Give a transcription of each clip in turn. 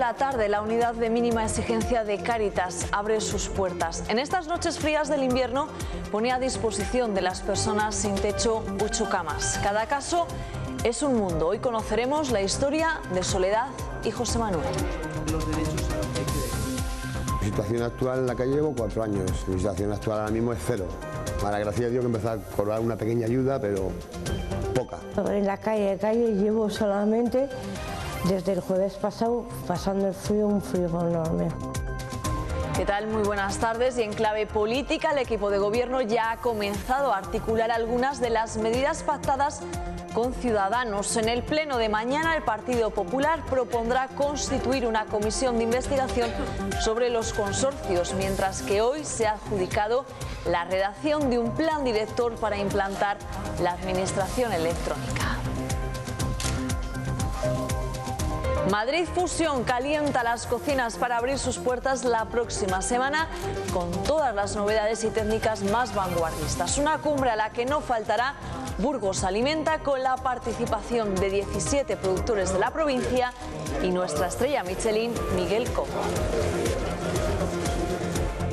la tarde, la unidad de mínima exigencia de Cáritas abre sus puertas. En estas noches frías del invierno pone a disposición de las personas sin techo ocho camas. Cada caso es un mundo. Hoy conoceremos la historia de Soledad y José Manuel. Mi situación actual en la calle llevo cuatro años. Mi situación actual ahora mismo es cero. Para gracias a Dios que empezó a cobrar una pequeña ayuda, pero poca. En la calle, calle llevo solamente desde el jueves pasado pasando el frío, un frío enorme. ¿Qué tal? Muy buenas tardes. Y en clave política, el equipo de gobierno ya ha comenzado a articular algunas de las medidas pactadas con Ciudadanos. En el pleno de mañana, el Partido Popular propondrá constituir una comisión de investigación sobre los consorcios, mientras que hoy se ha adjudicado la redacción de un plan director para implantar la administración electrónica. Madrid Fusión calienta las cocinas para abrir sus puertas la próxima semana con todas las novedades y técnicas más vanguardistas. Una cumbre a la que no faltará Burgos Alimenta con la participación de 17 productores de la provincia y nuestra estrella Michelin, Miguel Cobo.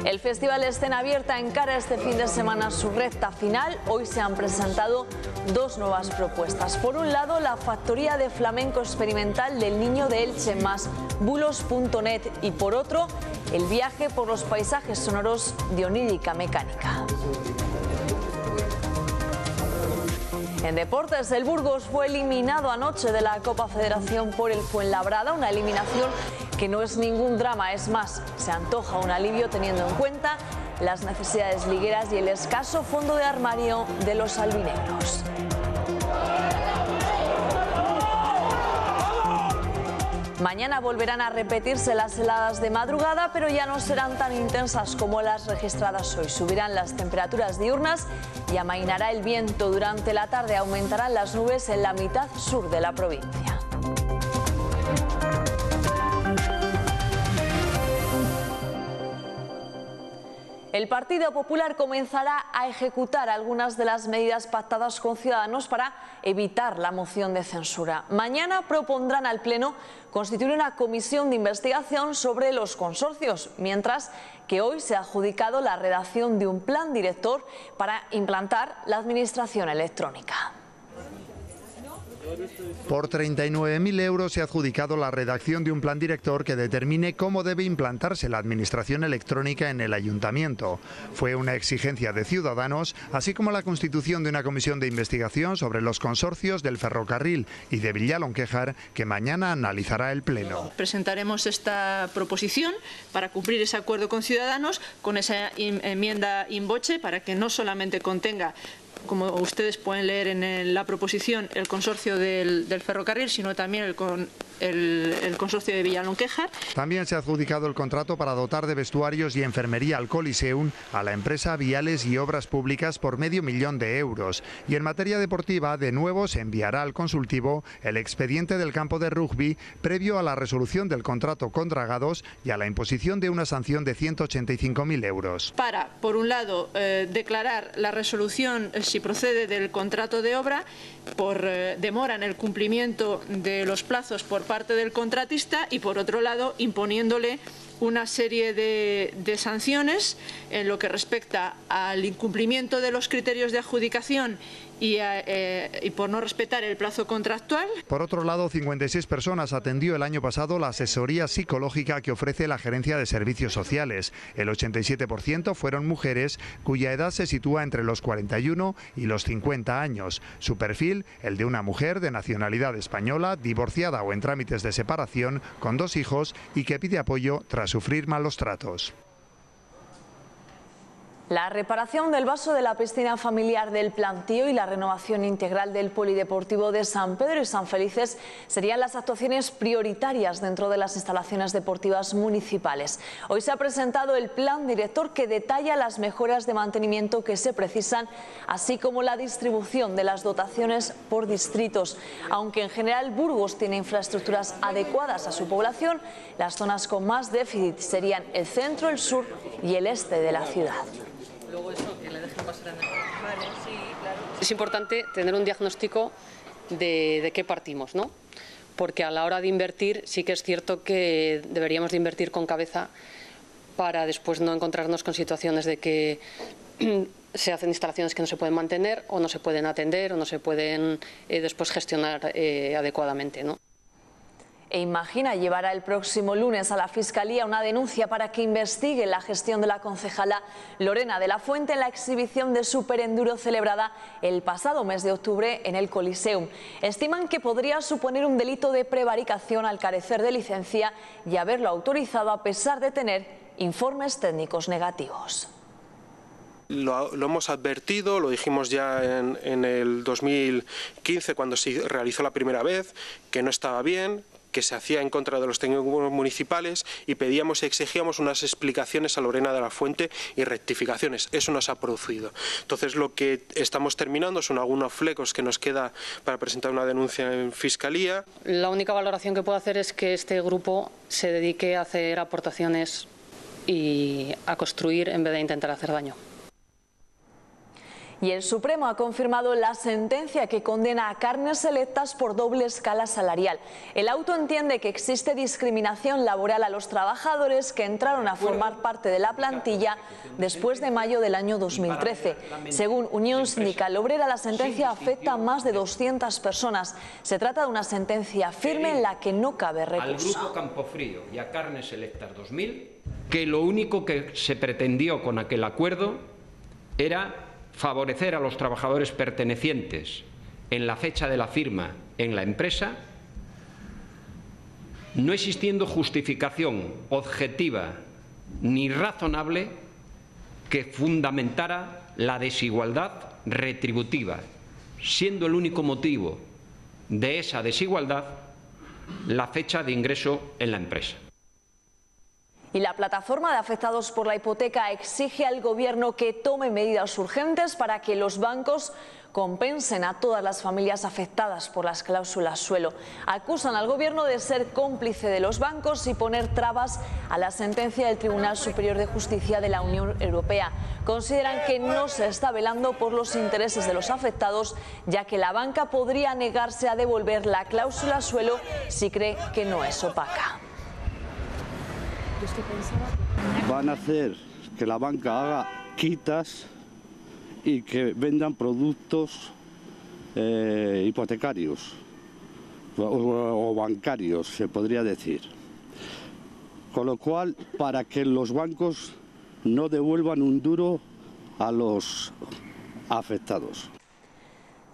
El Festival Escena Abierta encara este fin de semana su recta final. Hoy se han presentado dos nuevas propuestas. Por un lado, la Factoría de Flamenco Experimental del Niño de Elche más bulos.net y por otro, el viaje por los paisajes sonoros de Onírica Mecánica. En deportes, el Burgos fue eliminado anoche de la Copa Federación por el Fuenlabrada, una eliminación que no es ningún drama, es más, se antoja un alivio teniendo en cuenta las necesidades ligueras y el escaso fondo de armario de los albinegros. Mañana volverán a repetirse las heladas de madrugada, pero ya no serán tan intensas como las registradas hoy. Subirán las temperaturas diurnas y amainará el viento. Durante la tarde aumentarán las nubes en la mitad sur de la provincia. El Partido Popular comenzará a ejecutar algunas de las medidas pactadas con Ciudadanos para evitar la moción de censura. Mañana propondrán al Pleno constituir una comisión de investigación sobre los consorcios, mientras que hoy se ha adjudicado la redacción de un plan director para implantar la administración electrónica. Por 39.000 euros se ha adjudicado la redacción de un plan director que determine cómo debe implantarse la administración electrónica en el ayuntamiento. Fue una exigencia de Ciudadanos, así como la constitución de una comisión de investigación sobre los consorcios del ferrocarril y de Villalonquejar, que mañana analizará el Pleno. Presentaremos esta proposición para cumplir ese acuerdo con Ciudadanos, con esa enmienda in voce, para que no solamente contenga como ustedes pueden leer en la proposición, el consorcio del, ferrocarril, sino también el, el, consorcio de Villalonquejar. También se ha adjudicado el contrato para dotar de vestuarios y enfermería al Coliseum a la empresa Viales y Obras Públicas por medio millón de euros. Y en materia deportiva, de nuevo se enviará al consultivo el expediente del campo de rugby previo a la resolución del contrato con Dragados y a la imposición de una sanción de 185.000 euros. Para, por un lado, eh, declarar la resolución, eh, si procede del contrato de obra, por eh, demora en el cumplimiento de los plazos por parte del contratista y, por otro lado, imponiéndole una serie de, sanciones en lo que respecta al incumplimiento de los criterios de adjudicación eh, y, por no respetar el plazo contractual. Por otro lado, 56 personas atendió el año pasado la asesoría psicológica que ofrece la Gerencia de Servicios Sociales. El 87% fueron mujeres cuya edad se sitúa entre los 41 y los 50 años. Su perfil, el de una mujer de nacionalidad española, divorciada o en trámites de separación, con dos hijos y que pide apoyo tras sufrir malos tratos. La reparación del vaso de la piscina familiar del plantío y la renovación integral del polideportivo de San Pedro y San Felices serían las actuaciones prioritarias dentro de las instalaciones deportivas municipales. Hoy se ha presentado el plan director que detalla las mejoras de mantenimiento que se precisan, así como la distribución de las dotaciones por distritos. Aunque en general Burgos tiene infraestructuras adecuadas a su población, las zonas con más déficit serían el centro, el sur y el este de la ciudad. Es importante tener un diagnóstico de, de qué partimos, ¿no? porque a la hora de invertir sí que es cierto que deberíamos de invertir con cabeza para después no encontrarnos con situaciones de que se hacen instalaciones que no se pueden mantener o no se pueden atender o no se pueden eh, después gestionar eh, adecuadamente. ¿no? E imagina llevará el próximo lunes a la Fiscalía una denuncia para que investigue la gestión de la concejala Lorena de la Fuente en la exhibición de Superenduro celebrada el pasado mes de octubre en el Coliseum. Estiman que podría suponer un delito de prevaricación al carecer de licencia y haberlo autorizado a pesar de tener informes técnicos negativos. Lo, hemos advertido, lo dijimos ya en, en, el 2015 cuando se realizó la primera vez, que no estaba bien, que se hacía en contra de los técnicos municipales y pedíamos y exigíamos unas explicaciones a Lorena de la Fuente y rectificaciones. Eso no se ha producido. Entonces lo que estamos terminando son algunos flecos que nos queda para presentar una denuncia en Fiscalía. La única valoración que puedo hacer es que este grupo se dedique a hacer aportaciones y a construir en vez de intentar hacer daño. Y el Supremo ha confirmado la sentencia que condena a carnes selectas por doble escala salarial. El auto entiende que existe discriminación laboral a los trabajadores que entraron a formar parte de la plantilla después de mayo del año 2013. Según Unión Sindical Obrera, la sentencia afecta a más de 200 personas. Se trata de una sentencia firme en la que no cabe recurso. Al Grupo Campofrío y a Carnes Selectas 2000, que lo único que se pretendió con aquel acuerdo era favorecer a los trabajadores pertenecientes en la fecha de la firma en la empresa, no existiendo justificación objetiva ni razonable que fundamentara la desigualdad retributiva, siendo el único motivo de esa desigualdad la fecha de ingreso en la empresa. Y la plataforma de afectados por la hipoteca exige al Gobierno que tome medidas urgentes para que los bancos compensen a todas las familias afectadas por las cláusulas suelo. Acusan al Gobierno de ser cómplice de los bancos y poner trabas a la sentencia del Tribunal Superior de Justicia de la Unión Europea. Consideran que no se está velando por los intereses de los afectados, ya que la banca podría negarse a devolver la cláusula suelo si cree que no es opaca. Van a hacer que la banca haga quitas y que vendan productos eh, hipotecarios o, bancarios, se podría decir. Con lo cual, para que los bancos no devuelvan un duro a los afectados.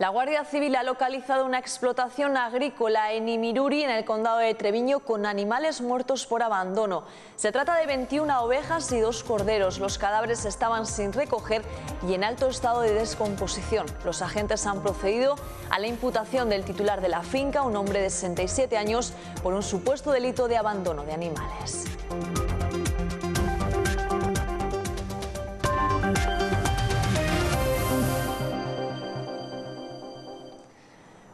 La Guardia Civil ha localizado una explotación agrícola en Imiruri, en el condado de Treviño, con animales muertos por abandono. Se trata de 21 ovejas y dos corderos. Los cadáveres estaban sin recoger y en alto estado de descomposición. Los agentes han procedido a la imputación del titular de la finca, un hombre de 67 años, por un supuesto delito de abandono de animales.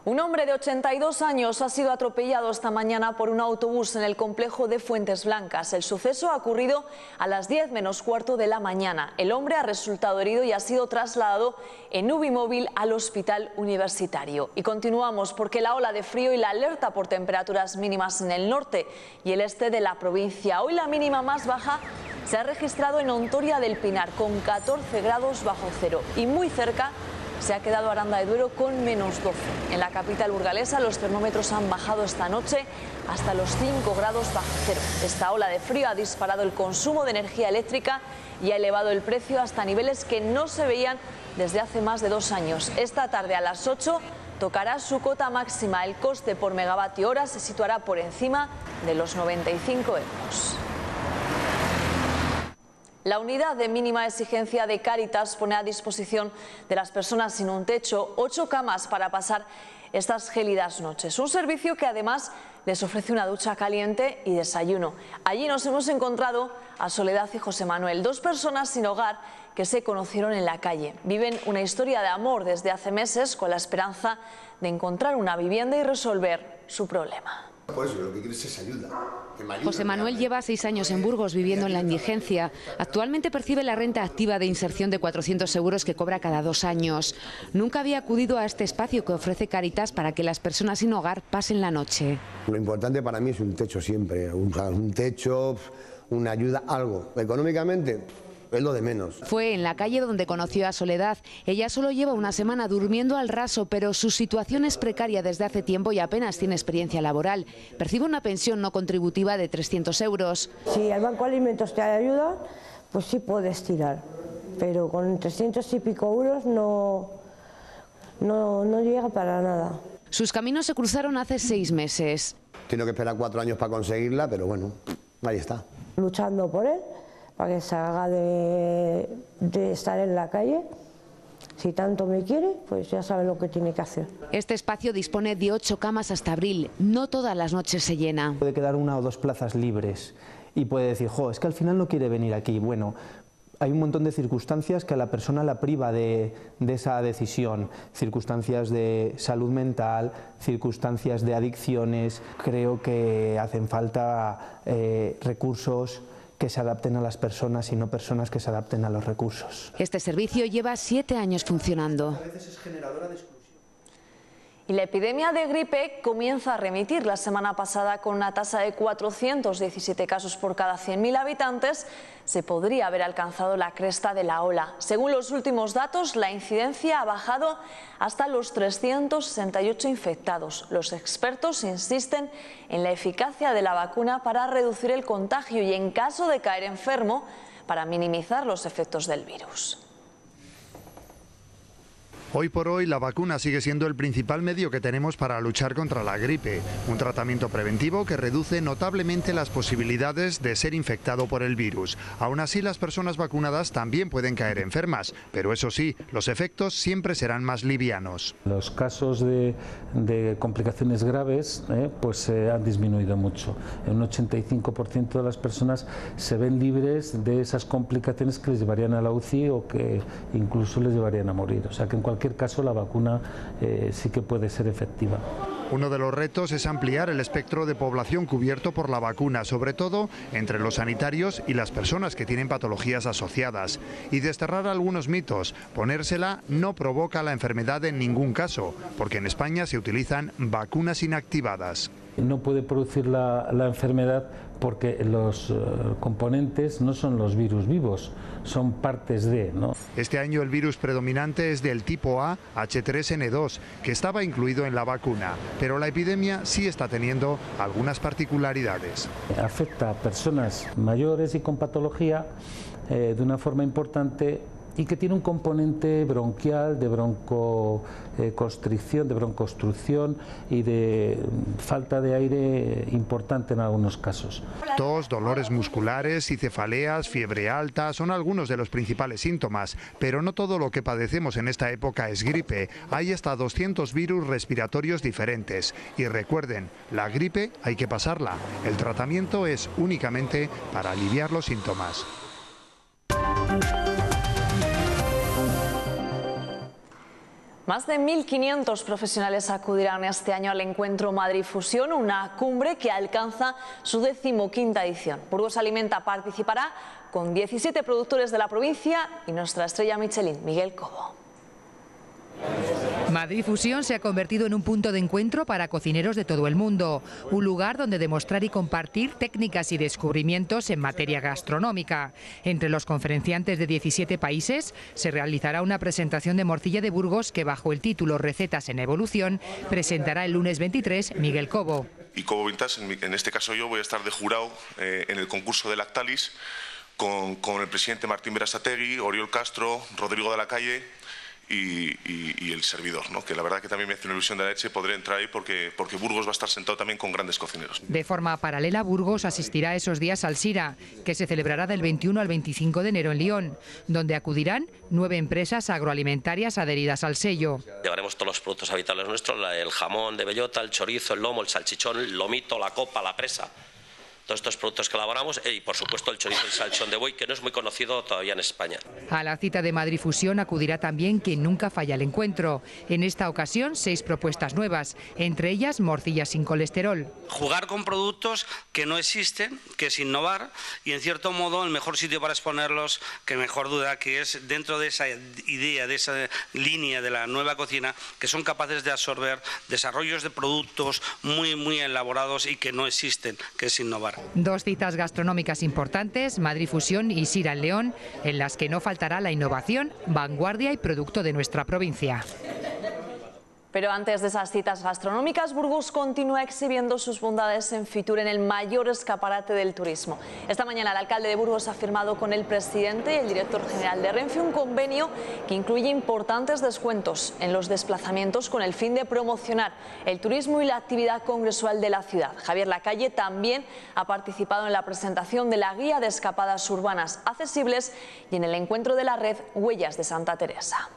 Un hombre de 82 años ha sido atropellado esta mañana por un autobús en el complejo de Fuentes Blancas. El suceso ha ocurrido a las 10 menos cuarto de la mañana. El hombre ha resultado herido y ha sido trasladado en Ubimóvil al hospital universitario. Y continuamos porque la ola de frío y la alerta por temperaturas mínimas en el norte y el este de la provincia. Hoy la mínima más baja se ha registrado en Ontoria del Pinar con 14 grados bajo cero y muy cerca se ha quedado Aranda de Duero con menos 12. En la capital burgalesa los termómetros han bajado esta noche hasta los 5 grados bajo cero. Esta ola de frío ha disparado el consumo de energía eléctrica y ha elevado el precio hasta niveles que no se veían desde hace más de dos años. Esta tarde a las 8 tocará su cota máxima. El coste por megavatio hora se situará por encima de los 95 euros. La unidad de mínima exigencia de Cáritas pone a disposición de las personas sin un techo ocho camas para pasar estas gélidas noches. Un servicio que además les ofrece una ducha caliente y desayuno. Allí nos hemos encontrado a Soledad y José Manuel, dos personas sin hogar que se conocieron en la calle. Viven una historia de amor desde hace meses con la esperanza de encontrar una vivienda y resolver su problema. Pues lo que quieres es ayuda José Manuel lleva seis años en Burgos viviendo en la indigencia. Actualmente percibe la renta activa de inserción de 400 euros que cobra cada dos años. Nunca había acudido a este espacio que ofrece Caritas para que las personas sin hogar pasen la noche. Lo importante para mí es un techo siempre, un, un techo, una ayuda, algo. Económicamente, es lo de menos. Fue en la calle donde conoció a Soledad. Ella solo lleva una semana durmiendo al raso, pero su situación es precaria desde hace tiempo y apenas tiene experiencia laboral. Percibe una pensión no contributiva de 300 euros. Si el Banco Alimentos te ayuda, pues sí puedes tirar, pero con 300 y pico euros no, no, no llega para nada. Sus caminos se cruzaron hace seis meses. Tengo que esperar cuatro años para conseguirla, pero bueno, ahí está. Luchando por él para que salga de, de estar en la calle. Si tanto me quiere, pues ya sabe lo que tiene que hacer. Este espacio dispone de ocho camas hasta abril. No todas las noches se llena. Puede quedar una o dos plazas libres y puede decir, jo, es que al final no quiere venir aquí. Bueno, hay un montón de circunstancias que a la persona la priva de, de, esa decisión, circunstancias de salud mental, circunstancias de adicciones. Creo que hacen falta eh, recursos que se adapten a las personas y no personas que se adapten a los recursos. Este servicio lleva siete años funcionando. Y la epidemia de gripe comienza a remitir. La semana pasada, con una tasa de 417 casos por cada 100.000 habitantes, se podría haber alcanzado la cresta de la ola. Según los últimos datos, la incidencia ha bajado hasta los 368 infectados. Los expertos insisten en la eficacia de la vacuna para reducir el contagio y, en caso de caer enfermo, para minimizar los efectos del virus. Hoy por hoy la vacuna sigue siendo el principal medio que tenemos para luchar contra la gripe, un tratamiento preventivo que reduce notablemente las posibilidades de ser infectado por el virus. Aún así las personas vacunadas también pueden caer enfermas, pero eso sí, los efectos siempre serán más livianos. Los casos de, complicaciones graves eh, pues han disminuido mucho. Un 85% de las personas se ven libres de esas complicaciones que les llevarían a la UCI o que incluso les llevarían a morir. O sea que en caso la vacuna eh, sí que puede ser efectiva. Uno de los retos es ampliar el espectro de población cubierto por la vacuna, sobre todo entre los sanitarios y las personas que tienen patologías asociadas, y desterrar algunos mitos. Ponérsela no provoca la enfermedad en ningún caso, porque en España se utilizan vacunas inactivadas. No puede producir la, la enfermedad porque los uh, componentes no son los virus vivos, son partes de. ¿no? Este año el virus predominante es del tipo A, H3N2, que estaba incluido en la vacuna, pero la epidemia sí está teniendo algunas particularidades. Afecta a personas mayores y con patología eh, de una forma importante y que tiene un componente bronquial, de broncoconstricción, de broncostrucción y de falta de aire importante en algunos casos. Tos, dolores musculares y cefaleas, fiebre alta son algunos de los principales síntomas, pero no todo lo que padecemos en esta época es gripe. Hay hasta 200 virus respiratorios diferentes. Y recuerden, la gripe hay que pasarla. El tratamiento es únicamente para aliviar los síntomas. Más de 1.500 profesionales acudirán este año al encuentro Madrid Fusión, una cumbre que alcanza su decimoquinta edición. Burgos Alimenta participará con 17 productores de la provincia y nuestra estrella Michelin, Miguel Cobo. Madrid Fusión se ha convertido en un punto de encuentro para cocineros de todo el mundo, un lugar donde demostrar y compartir técnicas y descubrimientos en materia gastronómica. Entre los conferenciantes de 17 países se realizará una presentación de morcilla de Burgos que bajo el título Recetas en Evolución presentará el lunes 23 Miguel Cobo. Y Cobo Vintage, en este caso yo voy a estar de jurado eh, en el concurso de Lactalis con, con el presidente Martín Berasategui, Oriol Castro, Rodrigo de la Calle y, y, y, el servidor, ¿no? que la verdad que también me hace una ilusión de la leche poder entrar ahí porque, porque Burgos va a estar sentado también con grandes cocineros. De forma paralela, Burgos asistirá esos días al SIRA, que se celebrará del 21 al 25 de enero en Lyon, donde acudirán nueve empresas agroalimentarias adheridas al sello. Llevaremos todos los productos habituales nuestros, el jamón de bellota, el chorizo, el lomo, el salchichón, el lomito, la copa, la presa todos estos productos que elaboramos y, por supuesto, el chorizo y salchón de buey, que no es muy conocido todavía en España. A la cita de Madrid Fusión acudirá también quien nunca falla el encuentro. En esta ocasión, seis propuestas nuevas, entre ellas morcilla sin colesterol. Jugar con productos que no existen, que es innovar y, en cierto modo, el mejor sitio para exponerlos, que mejor duda, que es dentro de esa idea, de esa línea de la nueva cocina, que son capaces de absorber desarrollos de productos muy, muy elaborados y que no existen, que es innovar. Dos citas gastronómicas importantes, Madrid Fusión y Sira en León, en las que no faltará la innovación, vanguardia y producto de nuestra provincia. Pero antes de esas citas gastronómicas, Burgos continúa exhibiendo sus bondades en Fitur, en el mayor escaparate del turismo. Esta mañana el alcalde de Burgos ha firmado con el presidente y el director general de Renfe un convenio que incluye importantes descuentos en los desplazamientos con el fin de promocionar el turismo y la actividad congresual de la ciudad. Javier Lacalle también ha participado en la presentación de la guía de escapadas urbanas accesibles y en el encuentro de la red Huellas de Santa Teresa.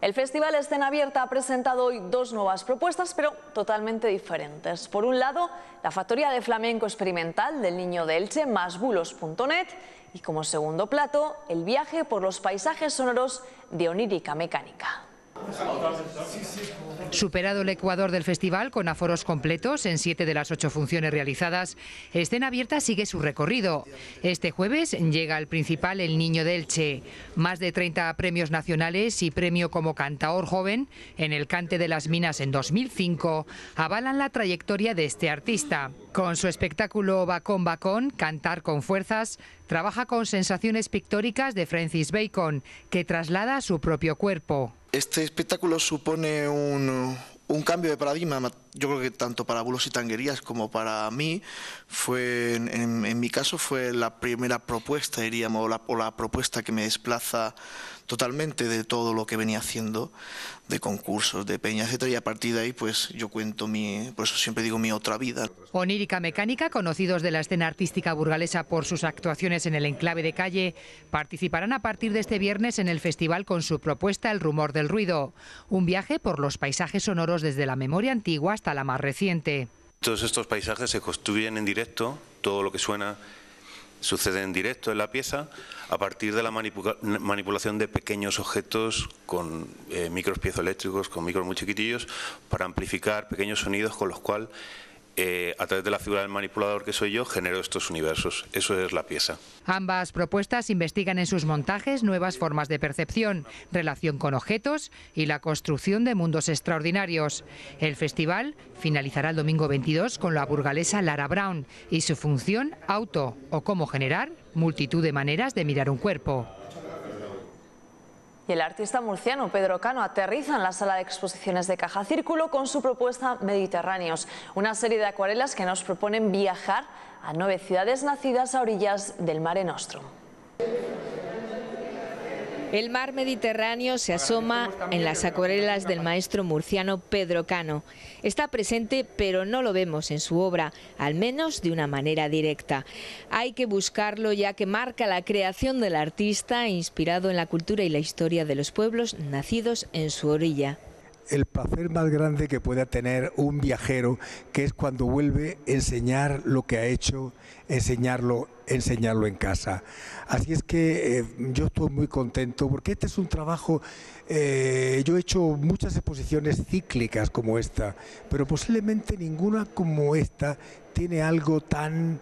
El Festival Escena Abierta ha presentado hoy dos nuevas propuestas, pero totalmente diferentes. Por un lado, la Factoría de Flamenco Experimental del Niño de Elche, másbulos.net, y como segundo plato, el viaje por los paisajes sonoros de Onírica Mecánica. Superado el Ecuador del festival con aforos completos en siete de las ocho funciones realizadas, Escena Abierta sigue su recorrido. Este jueves llega al principal El Niño Che. Más de 30 premios nacionales y premio como cantaor joven en el Cante de las Minas en 2005 avalan la trayectoria de este artista. Con su espectáculo Bacón Bacón, Cantar con Fuerzas, trabaja con sensaciones pictóricas de Francis Bacon, que traslada a su propio cuerpo. Este espectáculo supone un, cambio de paradigma, yo creo que tanto para bulos y tanguerías como para mí, fue en, mi caso fue la primera propuesta, diríamos, o la propuesta que me desplaza totalmente de todo lo que venía haciendo de concursos, de peña, etcétera, y a partir de ahí pues yo cuento mi, por eso siempre digo mi otra vida. Onírica Mecánica, conocidos de la escena artística burgalesa por sus actuaciones en el enclave de calle, participarán a partir de este viernes en el festival con su propuesta El rumor del ruido, un viaje por los paisajes sonoros desde la memoria antigua hasta la más reciente. Todos estos paisajes se construyen en directo, todo lo que suena sucede en directo en la pieza a partir de la manipulación de pequeños objetos con eh, micros piezoeléctricos, con micros muy chiquitillos, para amplificar pequeños sonidos con los cuales eh, a través de la figura del manipulador que soy yo, genero estos universos. Eso es la pieza. Ambas propuestas investigan en sus montajes nuevas formas de percepción, relación con objetos y la construcción de mundos extraordinarios. El festival finalizará el domingo 22 con la burgalesa Lara Brown y su función auto o cómo generar multitud de maneras de mirar un cuerpo. Y el artista murciano Pedro Cano aterriza en la sala de exposiciones de Caja Círculo con su propuesta Mediterráneos, una serie de acuarelas que nos proponen viajar a nueve ciudades nacidas a orillas del Mare Nostrum. El mar Mediterráneo se asoma en las acuarelas del maestro murciano Pedro Cano. Está presente, pero no lo vemos en su obra, al menos de una manera directa. Hay que buscarlo ya que marca la creación del artista inspirado en la cultura y la historia de los pueblos nacidos en su orilla el placer más grande que pueda tener un viajero, que es cuando vuelve a enseñar lo que ha hecho, enseñarlo, enseñarlo en casa. Así es que eh, yo estoy muy contento porque este es un trabajo, eh, yo he hecho muchas exposiciones cíclicas como esta, pero posiblemente ninguna como esta tiene algo tan,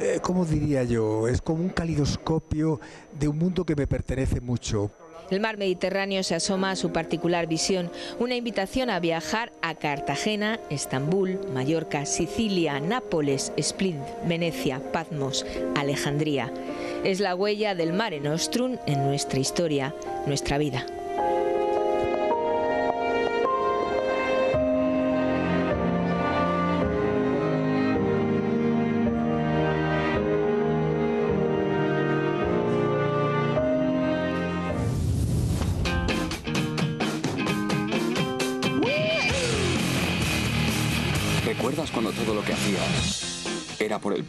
eh, ¿cómo diría yo? Es como un calidoscopio de un mundo que me pertenece mucho. El mar Mediterráneo se asoma a su particular visión, una invitación a viajar a Cartagena, Estambul, Mallorca, Sicilia, Nápoles, Split, Venecia, Patmos, Alejandría. Es la huella del Mare Nostrum en nuestra historia, nuestra vida.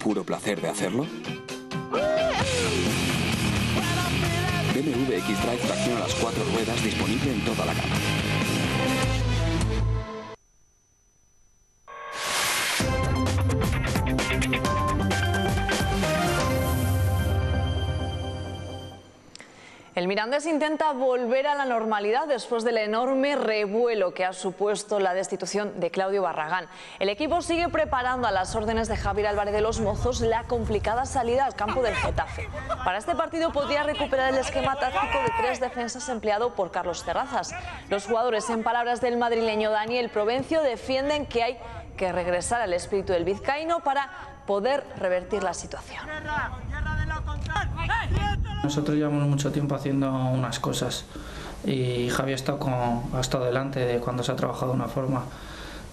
Puro placer de hacerlo? BMW X-Drive tracción a las cuatro ruedas disponible en toda la gama. Mirandés intenta volver a la normalidad después del enorme revuelo que ha supuesto la destitución de Claudio Barragán. El equipo sigue preparando a las órdenes de Javier Álvarez de los Mozos la complicada salida al campo del Getafe. Para este partido podría recuperar el esquema táctico de tres defensas empleado por Carlos Terrazas. Los jugadores, en palabras del madrileño Daniel Provencio, defienden que hay que regresar al espíritu del vizcaíno para poder revertir la situación. Nosotros llevamos mucho tiempo haciendo unas cosas y Javi ha estado, con, ha estado delante de cuando se ha trabajado de una forma.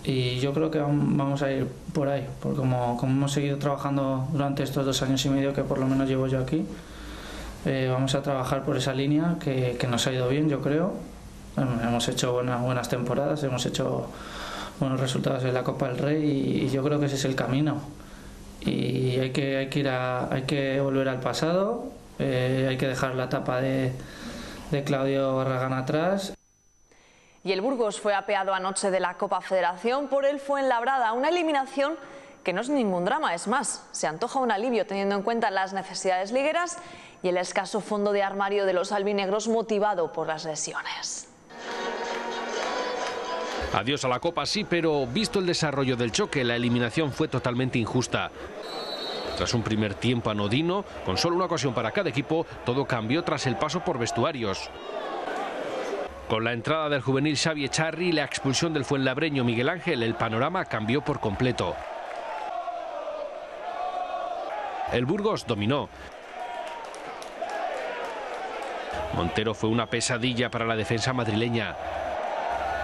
Y yo creo que vamos a ir por ahí, porque como, como hemos seguido trabajando durante estos dos años y medio que por lo menos llevo yo aquí, eh, vamos a trabajar por esa línea que, que, nos ha ido bien, yo creo. hemos hecho buenas, buenas temporadas, hemos hecho buenos resultados en la Copa del Rey y, y yo creo que ese es el camino y hay que, hay que, ir a, hay que volver al pasado, eh, hay que dejar la etapa de, de Claudio Barragán atrás. Y el Burgos fue apeado anoche de la Copa Federación por el Fuenlabrada, una eliminación que no es ningún drama, es más, se antoja un alivio teniendo en cuenta las necesidades ligueras y el escaso fondo de armario de los albinegros motivado por las lesiones. Adiós a la Copa sí, pero visto el desarrollo del choque, la eliminación fue totalmente injusta. Tras un primer tiempo anodino, con solo una ocasión para cada equipo, todo cambió tras el paso por vestuarios. Con la entrada del juvenil Xavi Echarri y la expulsión del fuenlabreño Miguel Ángel, el panorama cambió por completo. El Burgos dominó. Montero fue una pesadilla para la defensa madrileña.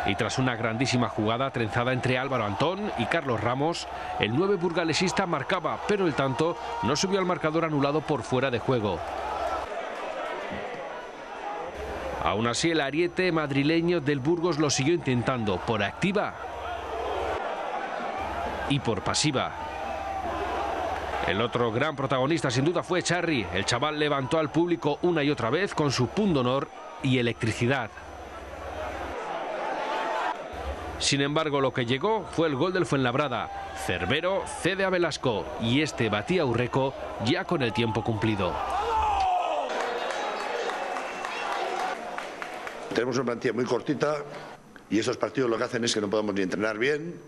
Y tras una grandísima jugada trenzada entre Álvaro Antón y Carlos Ramos, el 9 burgalesista marcaba, pero el tanto no subió al marcador anulado por fuera de juego. Aún así, el ariete madrileño del Burgos lo siguió intentando por activa y por pasiva. El otro gran protagonista sin duda fue Charry. El chaval levantó al público una y otra vez con su punto honor y electricidad. Sin embargo, lo que llegó fue el gol del Fuenlabrada. Cerbero cede a Velasco y este batía a Urreco ya con el tiempo cumplido. Tenemos una plantilla muy cortita y esos partidos lo que hacen es que no podemos ni entrenar bien.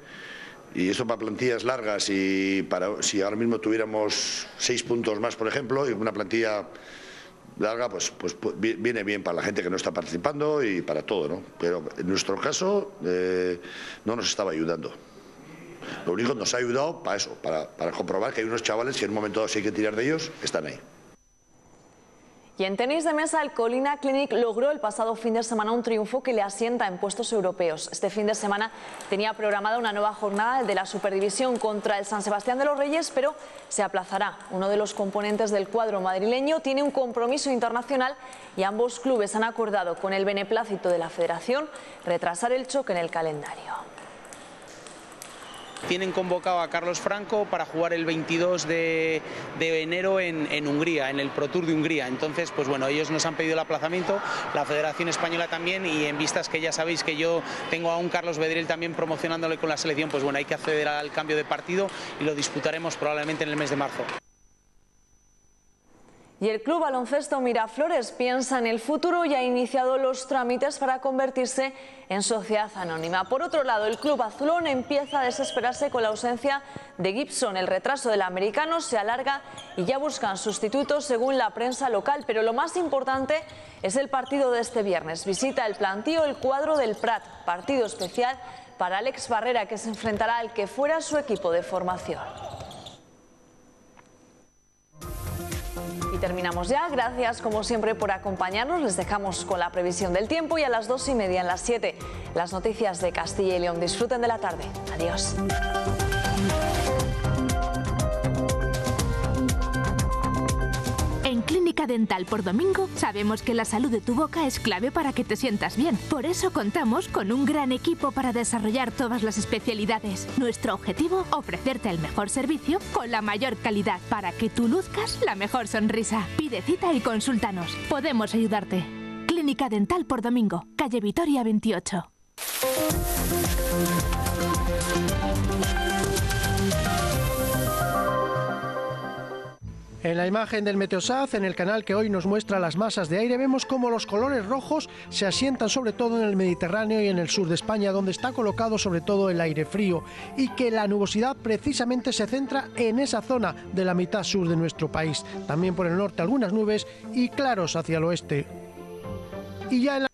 Y eso para plantillas largas y para si ahora mismo tuviéramos seis puntos más, por ejemplo, y una plantilla larga, pues, pues, viene bien para la gente que no está participando y para todo, ¿no? Pero en nuestro caso eh, no nos estaba ayudando. Lo único que nos ha ayudado para eso, para, para comprobar que hay unos chavales que en un momento dado si hay que tirar de ellos, están ahí. Y en tenis de mesa, el Colina Clinic logró el pasado fin de semana un triunfo que le asienta en puestos europeos. Este fin de semana tenía programada una nueva jornada de la Superdivisión contra el San Sebastián de los Reyes, pero se aplazará. Uno de los componentes del cuadro madrileño tiene un compromiso internacional y ambos clubes han acordado con el beneplácito de la Federación retrasar el choque en el calendario. Tienen convocado a Carlos Franco para jugar el 22 de, enero en, Hungría, en el Pro Tour de Hungría. Entonces, pues bueno, ellos nos han pedido el aplazamiento, la Federación Española también, y en vistas que ya sabéis que yo tengo a un Carlos Bedril también promocionándole con la selección, pues bueno, hay que acceder al cambio de partido y lo disputaremos probablemente en el mes de marzo. Y el Club Baloncesto Miraflores piensa en el futuro y ha iniciado los trámites para convertirse en sociedad anónima. Por otro lado, el Club Azulón empieza a desesperarse con la ausencia de Gibson. El retraso del americano se alarga y ya buscan sustitutos según la prensa local. Pero lo más importante es el partido de este viernes. Visita el plantío el cuadro del Prat, partido especial para Alex Barrera que se enfrentará al que fuera su equipo de formación. Y terminamos ya. Gracias como siempre por acompañarnos. Les dejamos con la previsión del tiempo y a las dos y media en las siete las noticias de Castilla y León. Disfruten de la tarde. Adiós. En Clínica Dental por Domingo sabemos que la salud de tu boca es clave para que te sientas bien. Por eso contamos con un gran equipo para desarrollar todas las especialidades. Nuestro objetivo, ofrecerte el mejor servicio con la mayor calidad para que tú luzcas la mejor sonrisa. Pide cita y consúltanos. Podemos ayudarte. Clínica Dental por Domingo, calle Vitoria 28. En la imagen del Meteosat, en el canal que hoy nos muestra las masas de aire, vemos cómo los colores rojos se asientan sobre todo en el Mediterráneo y en el sur de España, donde está colocado sobre todo el aire frío, y que la nubosidad precisamente se centra en esa zona de la mitad sur de nuestro país. También por el norte algunas nubes y claros hacia el oeste. Y ya en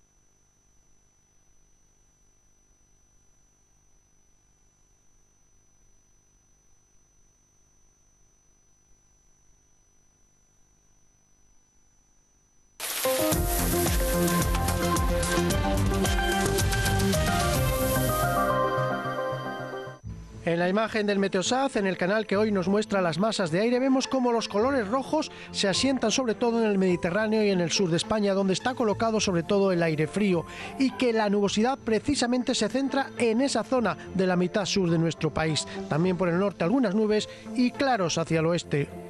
En la imagen del Meteosat, en el canal que hoy nos muestra las masas de aire, vemos cómo los colores rojos se asientan sobre todo en el Mediterráneo y en el sur de España, donde está colocado sobre todo el aire frío, y que la nubosidad precisamente se centra en esa zona de la mitad sur de nuestro país. También por el norte algunas nubes y claros hacia el oeste.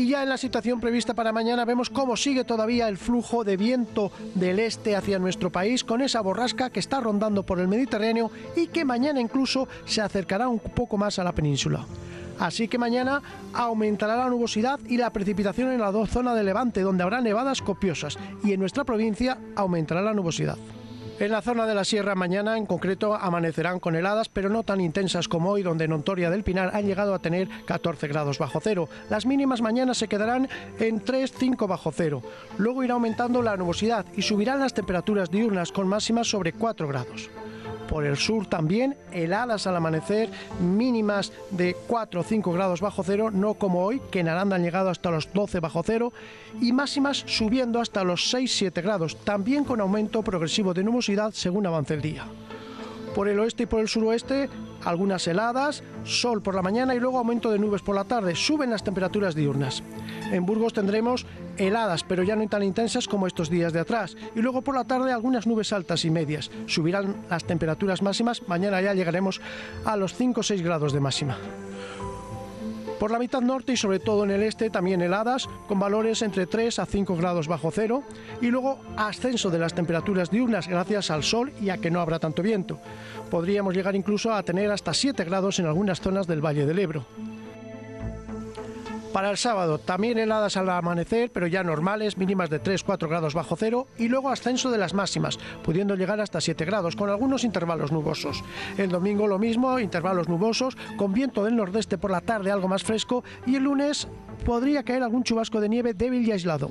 Y ya en la situación prevista para mañana vemos cómo sigue todavía el flujo de viento del este hacia nuestro país con esa borrasca que está rondando por el Mediterráneo y que mañana incluso se acercará un poco más a la península. Así que mañana aumentará la nubosidad y la precipitación en la zona de Levante, donde habrá nevadas copiosas, y en nuestra provincia aumentará la nubosidad. En la zona de la Sierra mañana en concreto amanecerán con heladas, pero no tan intensas como hoy, donde en Ontoria del Pinar han llegado a tener 14 grados bajo cero. Las mínimas mañana se quedarán en 3-5 bajo cero. Luego irá aumentando la nubosidad y subirán las temperaturas diurnas con máximas sobre 4 grados. Por el sur también heladas al amanecer, mínimas de 4 o 5 grados bajo cero, no como hoy, que en Aranda han llegado hasta los 12 bajo cero, y máximas subiendo hasta los 6-7 grados, también con aumento progresivo de nubosidad según avance el día. Por el oeste y por el suroeste, algunas heladas, sol por la mañana y luego aumento de nubes por la tarde. Suben las temperaturas diurnas. En Burgos tendremos heladas, pero ya no tan intensas como estos días de atrás. Y luego por la tarde algunas nubes altas y medias. Subirán las temperaturas máximas. Mañana ya llegaremos a los 5 o 6 grados de máxima. Por la mitad norte y sobre todo en el este también heladas, con valores entre 3 a 5 grados bajo cero, y luego ascenso de las temperaturas diurnas gracias al sol y a que no habrá tanto viento. Podríamos llegar incluso a tener hasta 7 grados en algunas zonas del Valle del Ebro. Para el sábado también heladas al amanecer, pero ya normales, mínimas de 3-4 grados bajo cero y luego ascenso de las máximas, pudiendo llegar hasta 7 grados, con algunos intervalos nubosos. El domingo lo mismo, intervalos nubosos, con viento del nordeste por la tarde algo más fresco y el lunes podría caer algún chubasco de nieve débil y aislado.